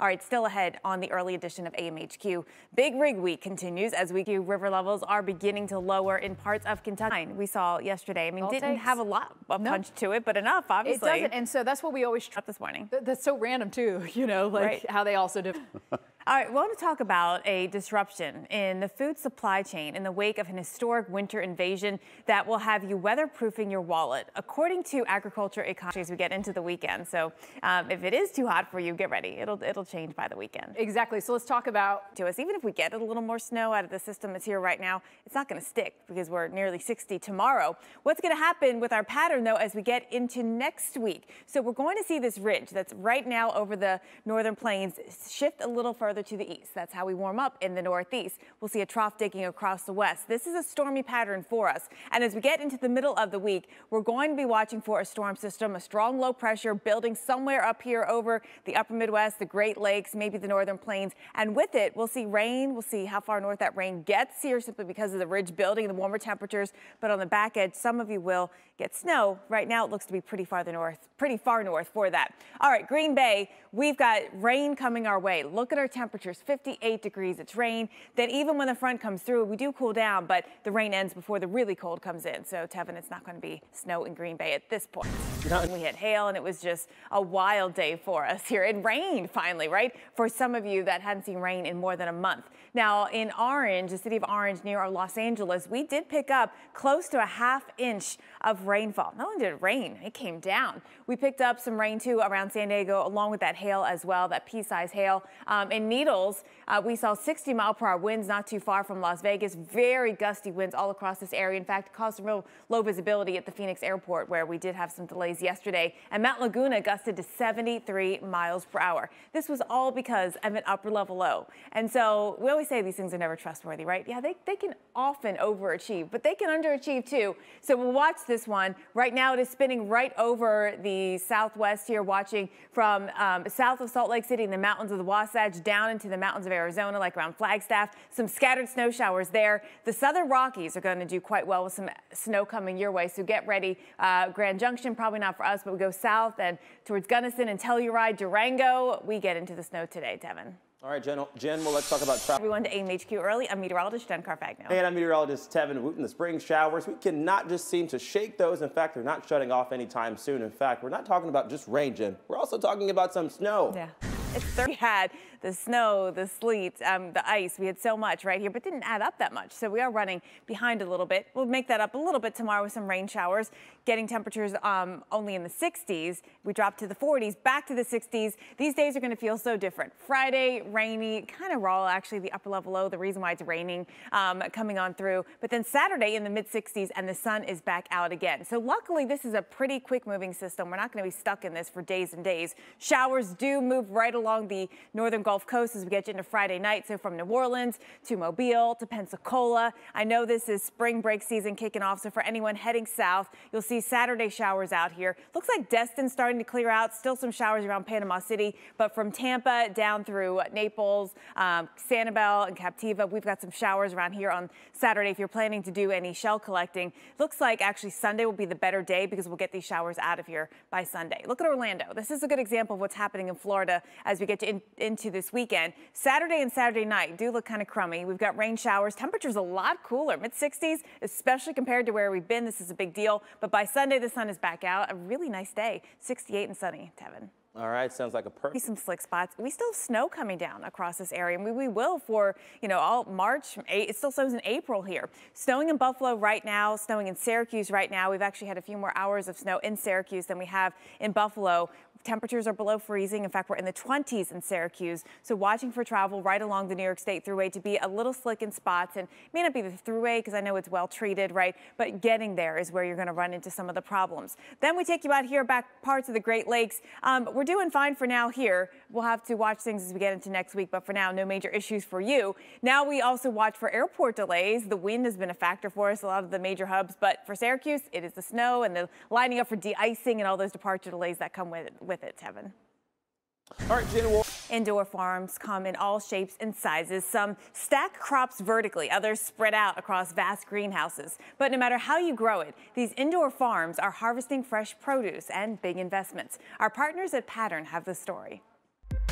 All right, still ahead on the early edition of AMHQ. Big rig week continues as we do. river levels are beginning to lower in parts of Kentucky. We saw yesterday. I mean, All didn't takes. have a lot of no. punch to it, but enough, obviously. It doesn't, and so that's what we always up this morning. That's so random too, you know, like right. how they also do. All right, we want to talk about a disruption in the food supply chain in the wake of an historic winter invasion that will have you weatherproofing your wallet, according to agriculture economists. we get into the weekend. So um, if it is too hot for you, get ready. It'll it'll change by the weekend. Exactly. So let's talk about to us. Even if we get a little more snow out of the system that's here right now, it's not going to stick because we're nearly 60 tomorrow. What's going to happen with our pattern though as we get into next week? So we're going to see this ridge that's right now over the northern plains shift a little further to the east. That's how we warm up in the northeast. We'll see a trough digging across the west. This is a stormy pattern for us. And as we get into the middle of the week, we're going to be watching for a storm system, a strong low pressure building somewhere up here over the upper Midwest, the Great Lakes, maybe the northern plains. And with it, we'll see rain. We'll see how far north that rain gets here simply because of the ridge building, the warmer temperatures. But on the back edge, some of you will get snow. Right now, it looks to be pretty far the north, pretty far north for that. All right, Green Bay, we've got rain coming our way. Look at our temperatures temperatures 58 degrees. It's rain. Then even when the front comes through, we do cool down, but the rain ends before the really cold comes in. So Tevin, it's not going to be snow in Green Bay at this point. We hit hail and it was just a wild day for us here. It rained finally, right? For some of you that hadn't seen rain in more than a month. Now in Orange, the city of Orange near Los Angeles, we did pick up close to a half inch of rainfall. Not only did it rain, it came down. We picked up some rain too around San Diego along with that hail as well, that pea-sized hail. Um, in Needles, uh, we saw 60 mile per hour winds not too far from Las Vegas. Very gusty winds all across this area. In fact, caused some real low visibility at the Phoenix airport where we did have some delays yesterday. And Mount Laguna gusted to 73 miles per hour. This was all because of an upper level low. And so we always say these things are never trustworthy, right? Yeah, they, they can often overachieve, but they can underachieve too. So we'll watch this one. Right now it is spinning right over the southwest here, watching from um, south of Salt Lake City in the mountains of the Wasatch down into the mountains of Arizona, like around Flagstaff. Some scattered snow showers there. The southern Rockies are going to do quite well with some snow coming your way. So get ready. Uh, Grand Junction, probably not for us, but we go south and towards Gunnison and Telluride, Durango. We get into the snow today, Tevin. All right, Jen, Jen well, let's talk about traffic. Everyone to AMHQ early. I'm meteorologist Jen Carfagno. And I'm meteorologist Tevin Wooten. The spring showers, we cannot just seem to shake those. In fact, they're not shutting off anytime soon. In fact, we're not talking about just rain, Jen. We're also talking about some snow. Yeah. It's 30. We had the snow, the sleet, um, the ice. We had so much right here, but didn't add up that much. So we are running behind a little bit. We'll make that up a little bit tomorrow with some rain showers, getting temperatures um, only in the 60s. We drop to the 40s, back to the 60s. These days are going to feel so different. Friday, rainy, kind of raw, actually, the upper level low, the reason why it's raining um, coming on through. But then Saturday in the mid 60s and the sun is back out again. So luckily, this is a pretty quick moving system. We're not going to be stuck in this for days and days. Showers do move right along along the northern Gulf Coast as we get into Friday night. So from New Orleans to Mobile to Pensacola. I know this is spring break season kicking off. So for anyone heading south, you'll see Saturday showers out here. Looks like Destin starting to clear out. Still some showers around Panama City. But from Tampa down through Naples, um, Sanibel and Captiva, we've got some showers around here on Saturday if you're planning to do any shell collecting. Looks like actually Sunday will be the better day because we'll get these showers out of here by Sunday. Look at Orlando. This is a good example of what's happening in Florida as as we get in, into this weekend. Saturday and Saturday night do look kind of crummy. We've got rain showers. Temperatures a lot cooler, mid 60s, especially compared to where we've been. This is a big deal. But by Sunday, the sun is back out. A really nice day, 68 and sunny, Tevin. All right, sounds like a perfect. Some slick spots. We still have snow coming down across this area. and we, we will for, you know, all March. It still snows in April here. Snowing in Buffalo right now, snowing in Syracuse right now. We've actually had a few more hours of snow in Syracuse than we have in Buffalo. Temperatures are below freezing. In fact, we're in the 20s in Syracuse. So watching for travel right along the New York State Thruway to be a little slick in spots and may not be the Thruway because I know it's well treated, right? But getting there is where you're going to run into some of the problems. Then we take you out here back parts of the Great Lakes. Um, we're doing fine for now here. We'll have to watch things as we get into next week, but for now, no major issues for you. Now we also watch for airport delays. The wind has been a factor for us, a lot of the major hubs, but for Syracuse, it is the snow and the lining up for de-icing and all those departure delays that come with it. With it, Tevin. All right, Gina Indoor farms come in all shapes and sizes. Some stack crops vertically, others spread out across vast greenhouses. But no matter how you grow it, these indoor farms are harvesting fresh produce and big investments. Our partners at Pattern have the story.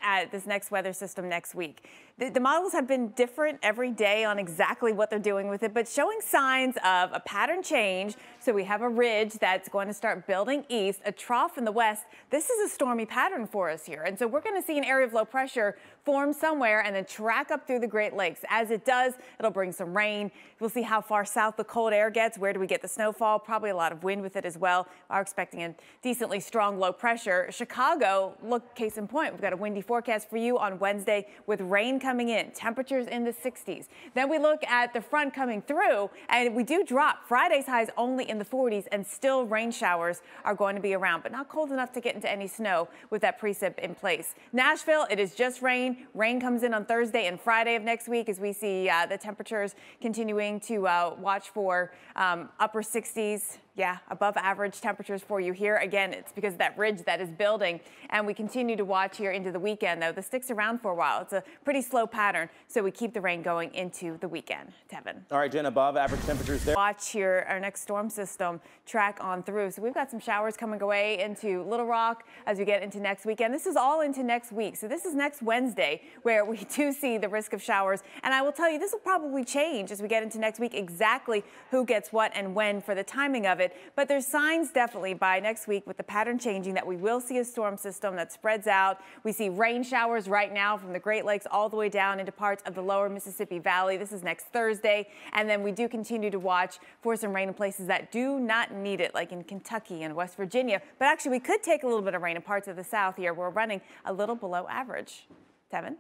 At this next weather system next week. The, the, models have been different every day on exactly what they're doing with it, but showing signs of a pattern change. So we have a ridge that's going to start building east, a trough in the west. This is a stormy pattern for us here. And so we're going to see an area of low pressure form somewhere and then track up through the Great Lakes. As it does, it'll bring some rain. We'll see how far south the cold air gets. Where do we get the snowfall? Probably a lot of wind with it as well. Are expecting a decently strong low pressure. Chicago, look, case in point, we've got a windy forecast for you on Wednesday with rain coming in, temperatures in the 60s. Then we look at the front coming through, and we do drop. Friday's highs only in the 40s, and still rain showers are going to be around, but not cold enough to get into any snow with that precip in place. Nashville, it is just rain. Rain comes in on Thursday and Friday of next week as we see uh, the temperatures continuing to uh, watch for um, upper 60s yeah, above average temperatures for you here. Again, it's because of that ridge that is building. And we continue to watch here into the weekend, though. This sticks around for a while. It's a pretty slow pattern, so we keep the rain going into the weekend. Tevin. All right, Jen, above average temperatures there. Watch here our next storm system track on through. So we've got some showers coming away into Little Rock as we get into next weekend. This is all into next week. So this is next Wednesday where we do see the risk of showers. And I will tell you, this will probably change as we get into next week exactly who gets what and when for the timing of it it. But there's signs definitely by next week with the pattern changing that we will see a storm system that spreads out. We see rain showers right now from the Great Lakes all the way down into parts of the lower Mississippi Valley. This is next Thursday. And then we do continue to watch for some rain in places that do not need it, like in Kentucky and West Virginia. But actually, we could take a little bit of rain in parts of the South here. We're running a little below average. Tevin?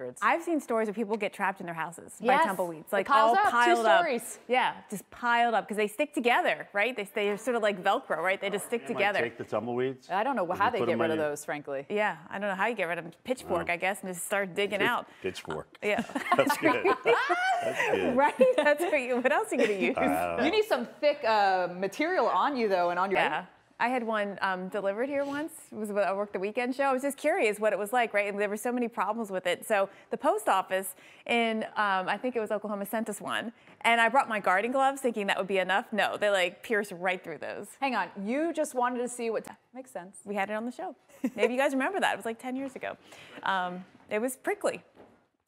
Hundreds. I've seen stories where people get trapped in their houses yes. by tumbleweeds, like all up. piled Two up. Stories. Yeah, just piled up because they stick together, right? They they're sort of like Velcro, right? They just stick they together. take the tumbleweeds. I don't know how they get rid of those, frankly. Yeah, I don't know how you get rid of them. Pitchfork, oh. I guess, and just start digging out. Pitchfork. Yeah. That's good. That's good. Right. That's for you. What else are you gonna use? You need some thick uh, material on you though, and on your. Yeah. I had one um, delivered here once. It was I worked the weekend show. I was just curious what it was like, right? And there were so many problems with it. So the post office in, um, I think it was Oklahoma, sent us one. And I brought my garden gloves thinking that would be enough. No, they like pierce right through those. Hang on. You just wanted to see what, makes sense. We had it on the show. Maybe you guys remember that. It was like 10 years ago. Um, it was prickly.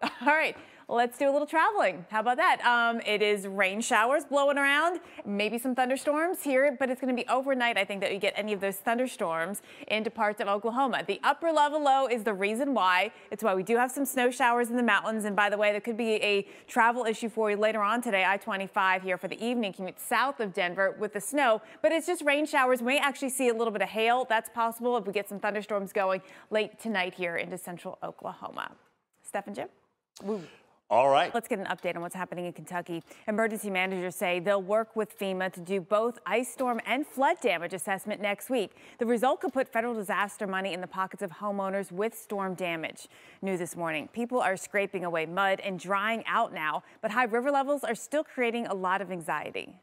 All right. Let's do a little traveling. How about that? Um, it is rain showers blowing around, maybe some thunderstorms here, but it's going to be overnight, I think, that you get any of those thunderstorms into parts of Oklahoma. The upper level low is the reason why. It's why we do have some snow showers in the mountains. And by the way, there could be a travel issue for you later on today, I-25 here for the evening commute south of Denver with the snow, but it's just rain showers. We may actually see a little bit of hail. That's possible if we get some thunderstorms going late tonight here into central Oklahoma. Steph and Jim? All right. Let's get an update on what's happening in Kentucky. Emergency managers say they'll work with FEMA to do both ice storm and flood damage assessment next week. The result could put federal disaster money in the pockets of homeowners with storm damage. New this morning, people are scraping away mud and drying out now, but high river levels are still creating a lot of anxiety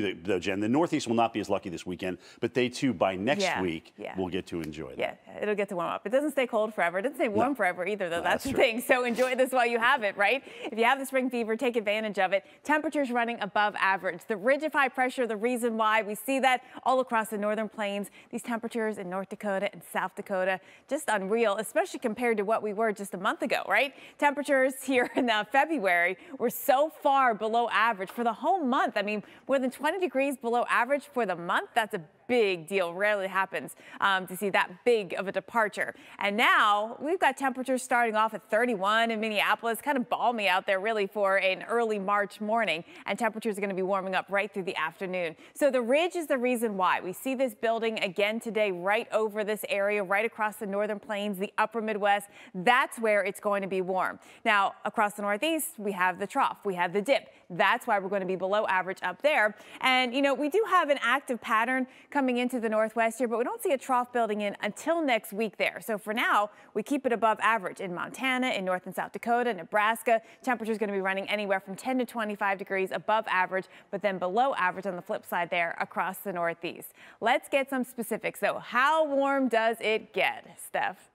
though, Jen. The Northeast will not be as lucky this weekend, but they too, by next yeah, week, yeah. will get to enjoy that. Yeah, it'll get to warm up. It doesn't stay cold forever. It doesn't stay warm no. forever either, though. No, that's, that's the thing. So enjoy this while you have it, right? If you have the spring fever, take advantage of it. Temperatures running above average. The ridge of high pressure, the reason why we see that all across the northern plains. These temperatures in North Dakota and South Dakota, just unreal, especially compared to what we were just a month ago, right? Temperatures here in uh, February were so far below average for the whole month. I mean, more than 20 degrees below below average for the month. That's a big deal. Rarely happens um, to see that big of a departure. And now we've got temperatures starting off at 31 in Minneapolis, kind of balmy out there really for an early March morning. And temperatures are going to be warming up right through the afternoon. So the ridge is the reason why. We see this building again today right over this area, right across the northern plains, the upper Midwest. That's where it's going to be warm. Now, across the Northeast, we have the trough. We have the dip. That's why we're going to be below average up there. And, you know, we do have an active pattern coming into the northwest here, but we don't see a trough building in until next week there. So for now, we keep it above average in Montana, in North and South Dakota, Nebraska. Temperatures going to be running anywhere from 10 to 25 degrees above average, but then below average on the flip side there across the northeast. Let's get some specifics though. How warm does it get, Steph?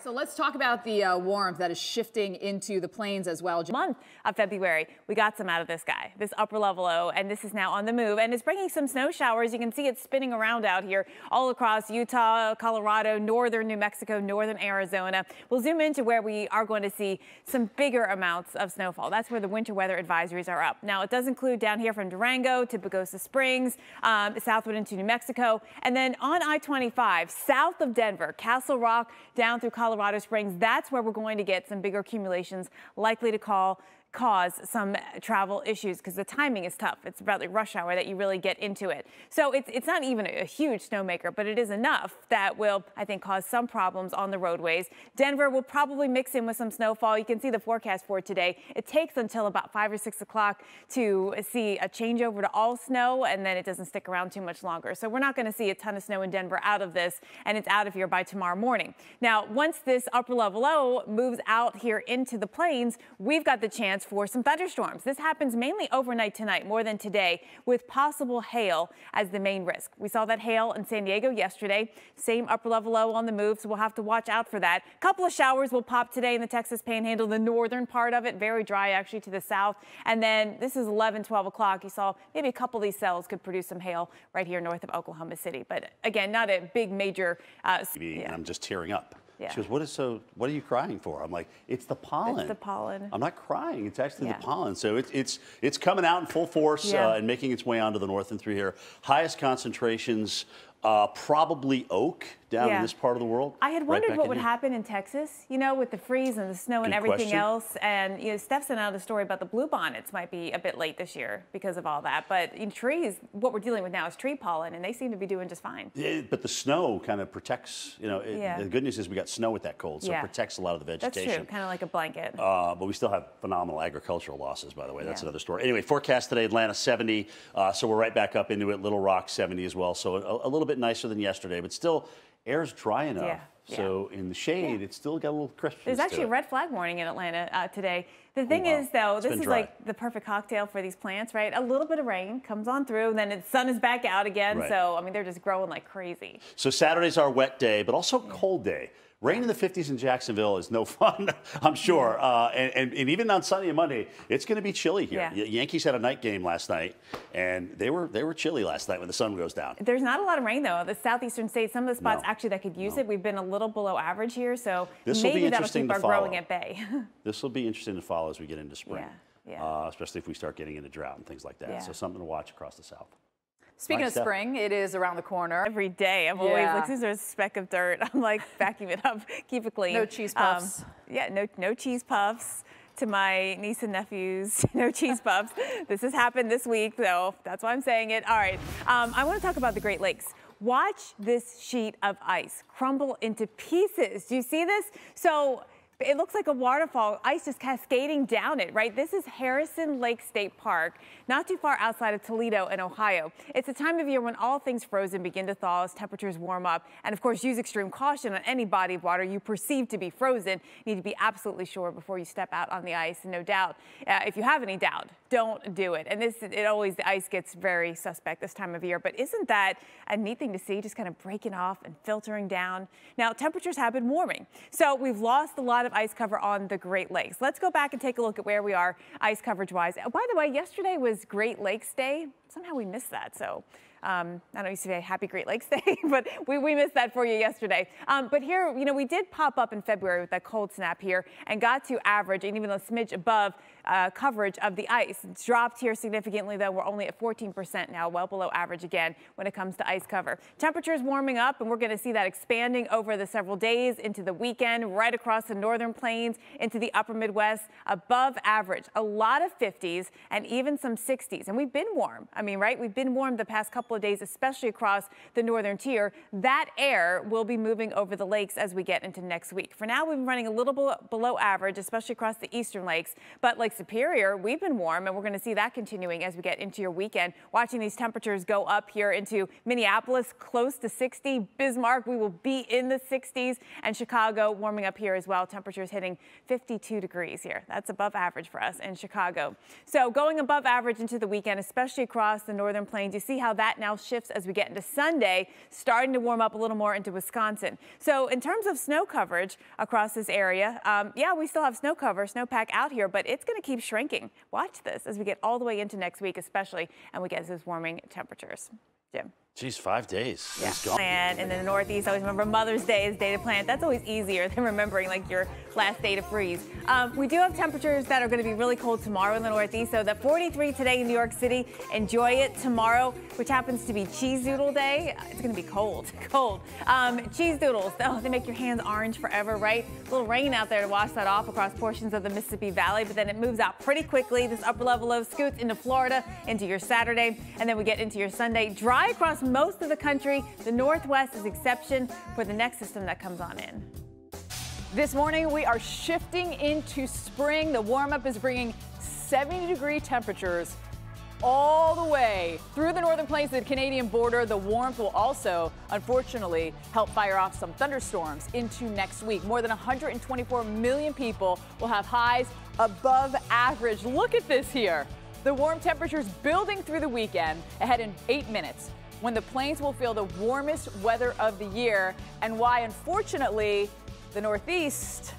So let's talk about the uh, warmth that is shifting into the plains as well. Month of February, we got some out of this guy, this upper level low, and this is now on the move and it's bringing some snow showers. You can see it spinning around out here all across Utah, Colorado, northern New Mexico, northern Arizona. We'll zoom into where we are going to see some bigger amounts of snowfall. That's where the winter weather advisories are up. Now, it does include down here from Durango to Pagosa Springs, um, southward into New Mexico, and then on I-25, south of Denver, Castle Rock, down through. Colorado Springs, that's where we're going to get some bigger accumulations likely to call cause some travel issues because the timing is tough. It's about the rush hour that you really get into it. So it's, it's not even a huge snowmaker, but it is enough that will, I think, cause some problems on the roadways. Denver will probably mix in with some snowfall. You can see the forecast for today. It takes until about 5 or 6 o'clock to see a changeover to all snow, and then it doesn't stick around too much longer. So we're not going to see a ton of snow in Denver out of this, and it's out of here by tomorrow morning. Now, once this upper level low moves out here into the plains, we've got the chance chance for some thunderstorms. This happens mainly overnight tonight, more than today, with possible hail as the main risk. We saw that hail in San Diego yesterday. Same upper level low on the move, so we'll have to watch out for that. A couple of showers will pop today in the Texas Panhandle, the northern part of it, very dry actually to the south. And then this is 11, 12 o'clock. You saw maybe a couple of these cells could produce some hail right here north of Oklahoma City. But again, not a big major. Uh, yeah. I'm just tearing up. Yeah. She goes, "What is so? What are you crying for?" I'm like, "It's the pollen." It's the pollen. I'm not crying. It's actually yeah. the pollen. So it's it's it's coming out in full force yeah. uh, and making its way onto the north and through here. Highest concentrations uh, probably oak down yeah. in this part of the world. I had wondered right what would here. happen in Texas, you know, with the freeze and the snow Good and everything question. else. And you know, Steph sent out a story about the bluebonnets might be a bit late this year because of all that. But in trees, what we're dealing with now is tree pollen, and they seem to be doing just fine. Yeah, but the snow kind of protects. You know, it, yeah. the good news is we got snow with that cold, so yeah. it protects a lot of the vegetation. That's true, kind of like a blanket. Uh, but we still have phenomenal agricultural losses, by the way. That's another story. Anyway, forecast today: Atlanta 70, uh, so we're right back up into it. Little Rock 70 as well, so a, a little bit nicer than yesterday, but still air's dry enough. Yeah. So yeah. in the shade, yeah. it's still got a little crisp. There's actually a red flag warning in Atlanta uh, today. The thing oh, wow. is, though, it's this is dry. like the perfect cocktail for these plants, right? A little bit of rain comes on through, and then the sun is back out again. Right. So, I mean, they're just growing like crazy. So Saturday's our wet day, but also cold day. Rain in the 50s in Jacksonville is no fun, I'm sure. Uh, and, and, and, even on Sunday and Monday, it's going to be chilly here. Yeah. Yankees had a night game last night, and they were they were chilly last night when the sun goes down. There's not a lot of rain though. The southeastern states, some of the spots no. actually that could use no. it. We've been a little below average here, so this maybe that'll keep our follow. growing at bay. this will be interesting to follow as we get into spring. Yeah. Yeah. Uh, especially if we start getting into drought and things like that. So something to watch across the south. Speaking of spring, it is around the corner. Every day, I'm always like, since there's a speck of dirt, I'm like vacuum it up, keep it clean. No cheese puffs. Um, yeah, no, no cheese puffs. To my niece and nephews, no cheese puffs. this has happened this week, so that's why I'm saying it. All right, um, I want to talk about the Great Lakes. Watch this sheet of ice crumble into pieces. Do you see this? So it looks like a waterfall. Ice just cascading down it, right? This is Harrison Lake State Park, not too far outside of Toledo in Ohio. It's a time of year when all things frozen begin to thaw as temperatures warm up. And of course, use extreme caution on any body of water you perceive to be frozen. You need to be absolutely sure before you step out on the ice. And no doubt, uh, if you have any doubt, don't do it. And this, it always, the ice gets very suspect this time of year. But isn't that a neat thing to see, just kind of breaking off and filtering down? Now, temperatures have been warming. So we've lost a lot of ice cover on the Great Lakes. Let's go back and take a look at where we are ice coverage wise. Oh, By the way, yesterday was Great Lakes Day. Somehow we missed that. So um, I don't used to say Happy Great Lakes Day, but we, we missed that for you yesterday. Um, but here, you know, we did pop up in February with that cold snap here and got to average and even a smidge above uh, coverage of the ice. It's dropped here significantly, though. We're only at 14% now, well below average again when it comes to ice cover. Temperatures warming up, and we're going to see that expanding over the several days into the weekend, right across the northern plains, into the upper Midwest, above average. A lot of 50s and even some 60s. And we've been warm. I mean, right? We've been warm the past couple of days, especially across the northern tier. That air will be moving over the lakes as we get into next week. For now, we've been running a little below average, especially across the eastern lakes. But like Lake Superior, we've been warm, and we're going to see that continuing as we get into your weekend. Watching these temperatures go up here into Minneapolis, close to 60. Bismarck, we will be in the 60s, and Chicago warming up here as well. Temperatures hitting 52 degrees here. That's above average for us in Chicago. So going above average into the weekend, especially across the northern plains. You see how that now shifts as we get into Sunday, starting to warm up a little more into Wisconsin. So in terms of snow coverage across this area, um, yeah, we still have snow cover, snowpack out here, but it's going to keep shrinking. Watch this as we get all the way into next week, especially, and we get those warming temperatures. Jim. Geez, five days. Yeah. And in the Northeast, I always remember Mother's Day is day to plant. That's always easier than remembering like your last day to freeze. Um, we do have temperatures that are going to be really cold tomorrow in the Northeast. So the 43 today in New York City. Enjoy it tomorrow, which happens to be Cheese Doodle Day. It's going to be cold, cold. Um, cheese doodles, oh, they make your hands orange forever, right? A little rain out there to wash that off across portions of the Mississippi Valley, but then it moves out pretty quickly. This upper level low scoots into Florida, into your Saturday, and then we get into your Sunday. Dry across most of the country. The Northwest is exception for the next system that comes on in. This morning, we are shifting into spring. The warm up is bringing 70 degree temperatures all the way through the northern plains of the Canadian border. The warmth will also, unfortunately, help fire off some thunderstorms into next week. More than 124 million people will have highs above average. Look at this here. The warm temperatures building through the weekend ahead in eight minutes when the plains will feel the warmest weather of the year and why, unfortunately, the Northeast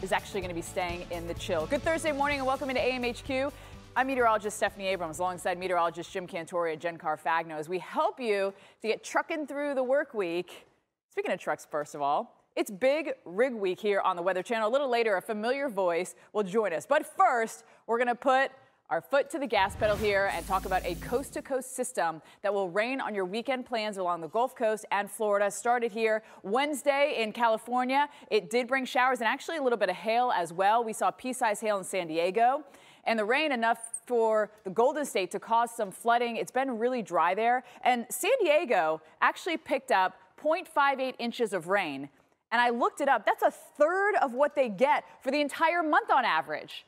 is actually going to be staying in the chill. Good Thursday morning and welcome into AMHQ. I'm meteorologist Stephanie Abrams alongside meteorologist Jim Cantore and Jen Carfagno as we help you to get trucking through the work week. Speaking of trucks, first of all, it's big rig week here on the Weather Channel. A little later, a familiar voice will join us. But first, we're going to put our foot to the gas pedal here and talk about a coast to coast system that will rain on your weekend plans along the Gulf Coast and Florida. Started here Wednesday in California. It did bring showers and actually a little bit of hail as well. We saw pea size hail in San Diego. And the rain enough for the Golden State to cause some flooding. It's been really dry there. And San Diego actually picked up 0.58 inches of rain. And I looked it up. That's a third of what they get for the entire month on average.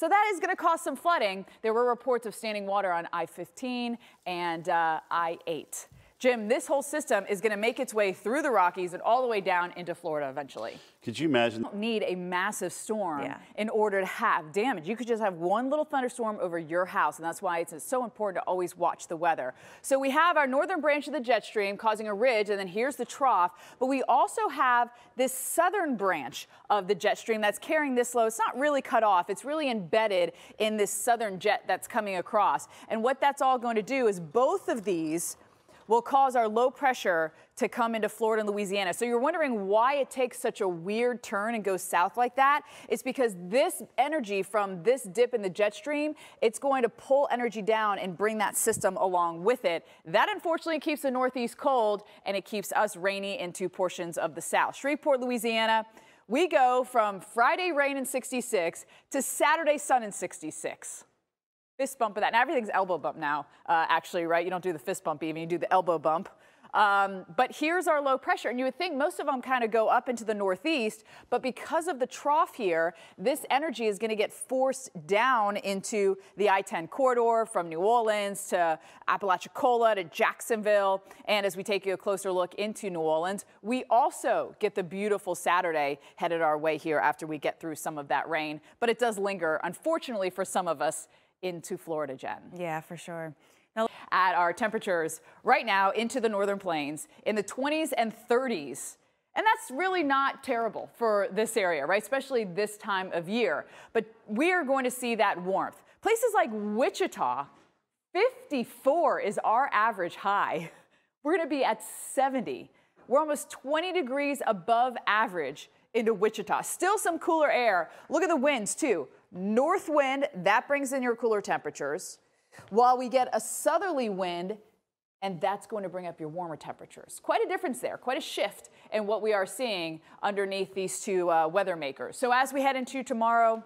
So that is going to cause some flooding. There were reports of standing water on I-15 and uh, I-8. Jim, this whole system is going to make its way through the Rockies and all the way down into Florida eventually. Could you imagine? You don't need a massive storm Yeah. in order to have damage. You could just have one little thunderstorm over your house, and that's why it's so important to always watch the weather. So we have our northern branch of the jet stream causing a ridge, and then here's the trough. But we also have this southern branch of the jet stream that's carrying this low. It's not really cut off. It's really embedded in this southern jet that's coming across. And what that's all going to do is both of these will cause our low pressure to come into Florida and Louisiana. So you're wondering why it takes such a weird turn and goes south like that? It's because this energy from this dip in the jet stream, it's going to pull energy down and bring that system along with it. That unfortunately keeps the Northeast cold and it keeps us rainy into portions of the South. Shreveport, Louisiana, we go from Friday rain in 66 to Saturday sun in 66 fist bump of that. And everything's elbow bump now, uh, actually, right? You don't do the fist bump even, you do the elbow bump. Um, but here's our low pressure. And you would think most of them kind of go up into the northeast, but because of the trough here, this energy is going to get forced down into the I-10 corridor from New Orleans to Apalachicola to Jacksonville. And as we take you a closer look into New Orleans, we also get the beautiful Saturday headed our way here after we get through some of that rain. But it does linger, unfortunately, for some of us into Florida, Jen. Yeah, for sure. At our temperatures right now into the northern plains in the 20s and 30s. And that's really not terrible for this area, right? Especially this time of year. But we are going to see that warmth. Places like Wichita, 54 is our average high. We're going to be at 70. We're almost 20 degrees above average into Wichita. Still some cooler air. Look at the winds, too. North wind, that brings in your cooler temperatures, while we get a southerly wind, and that's going to bring up your warmer temperatures. Quite a difference there, quite a shift in what we are seeing underneath these two uh, weather makers. So as we head into tomorrow,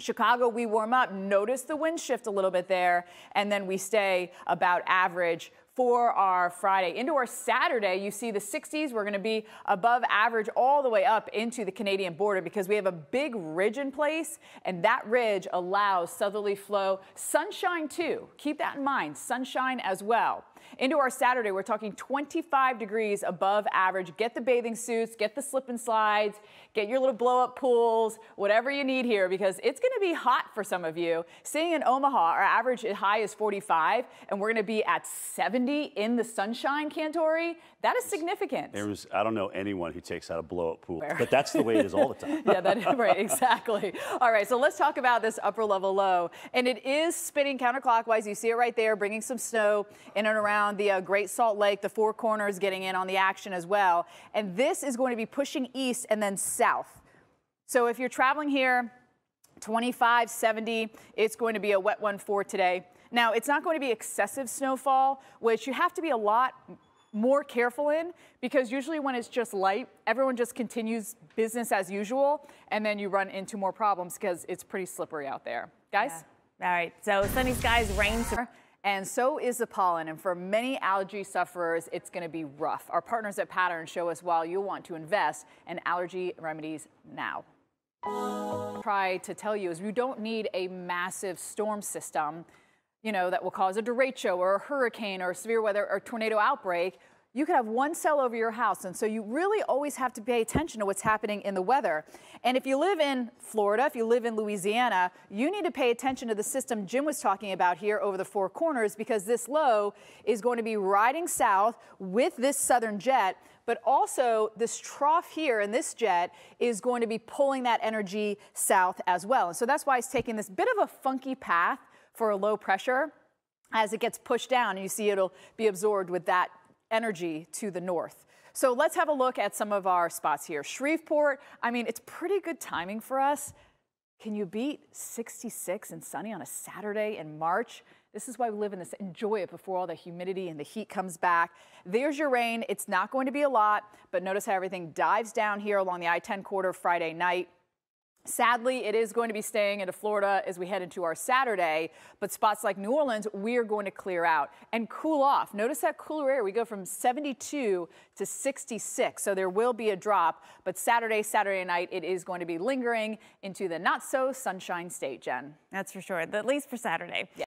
Chicago, we warm up. Notice the wind shift a little bit there, and then we stay about average for our Friday. Into our Saturday, you see the 60s. We're going to be above average all the way up into the Canadian border because we have a big ridge in place, and that ridge allows southerly flow. Sunshine, too. Keep that in mind. Sunshine as well. Into our Saturday, we're talking 25 degrees above average. Get the bathing suits, get the slip and slides, get your little blow up pools, whatever you need here, because it's going to be hot for some of you. Seeing in Omaha, our average high is 45, and we're going to be at 70 in the sunshine, Cantore. That is significant. There was, I don't know anyone who takes out a blow up pool, but that's the way it is all the time. yeah, that is right, exactly. All right, so let's talk about this upper level low. And it is spinning counterclockwise. You see it right there, bringing some snow in and around the uh, Great Salt Lake, the Four Corners getting in on the action as well. And this is going to be pushing east and then south. So if you're traveling here, 25, 70, it's going to be a wet one for today. Now, it's not going to be excessive snowfall, which you have to be a lot more careful in because usually when it's just light, everyone just continues business as usual, and then you run into more problems because it's pretty slippery out there. Guys? Yeah. All right, so sunny skies, rain. And so is the pollen. And for many allergy sufferers, it's going to be rough. Our partners at Pattern show us why you'll want to invest in allergy remedies now. Try to tell you is you don't need a massive storm system, you know, that will cause a derecho or a hurricane or severe weather or tornado outbreak you could have one cell over your house. And so you really always have to pay attention to what's happening in the weather. And if you live in Florida, if you live in Louisiana, you need to pay attention to the system Jim was talking about here over the four corners because this low is going to be riding south with this southern jet. But also, this trough here in this jet is going to be pulling that energy south as well. And so that's why it's taking this bit of a funky path for a low pressure as it gets pushed down. And you see it'll be absorbed with that energy to the north. So let's have a look at some of our spots here. Shreveport, I mean, it's pretty good timing for us. Can you beat 66 and sunny on a Saturday in March? This is why we live in this. Enjoy it before all the humidity and the heat comes back. There's your rain. It's not going to be a lot, but notice how everything dives down here along the I-10 corridor Friday night. Sadly, it is going to be staying into Florida as we head into our Saturday, but spots like New Orleans, we are going to clear out and cool off. Notice that cooler air. We go from 72 to 66, so there will be a drop, but Saturday, Saturday night, it is going to be lingering into the not so sunshine state, Jen. That's for sure, at least for Saturday. Yeah.